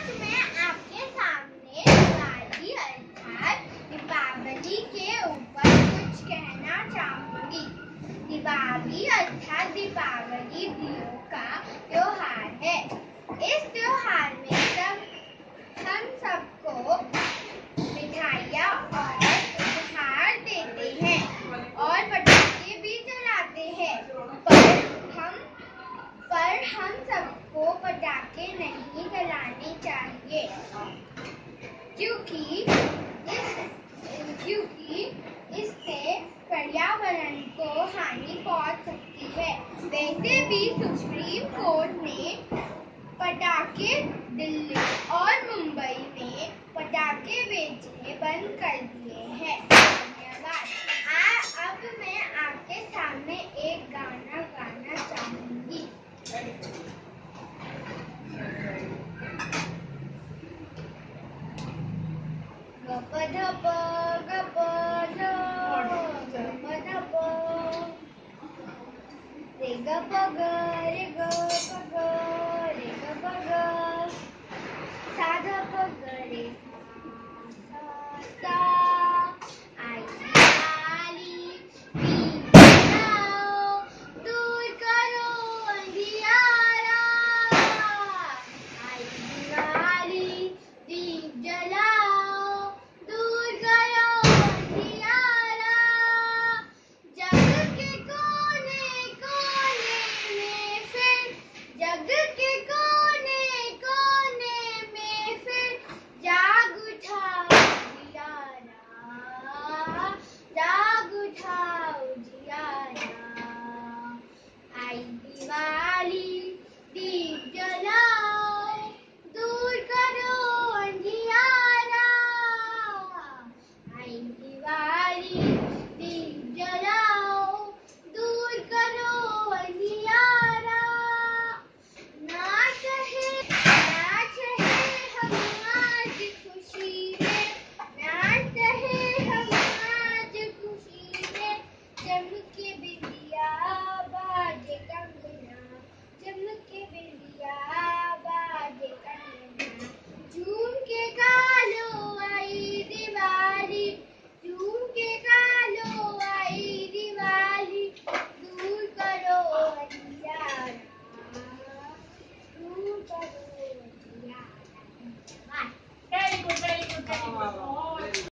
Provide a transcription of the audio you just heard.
आज मैं आपके सामने दिवाली अर्थात दीपावली के ऊपर कुछ कहना चाहूँगी। दिवाली अर्थात दीपावली दियों का त्योहार है। इस त्योहार में सब, हम सबको मिठाइयाँ और उपहार देते हैं और पटाखे भी जलाते हैं। पर हम पर हम सबको पटाखे नहीं जलाने चाहिए। क्योंकि इस, क्योंकि इससे पर्यावरण को हानि पहुँच सकती है। वैसे भी सुप्रीम कोर्ट ने पटाखे दिल्ली और मुंबई में पटाखे बेचने बंद कर दिए हैं। Ga pa ga re ga pa ga बिंदिया बाजे कंगना जम के बिंदिया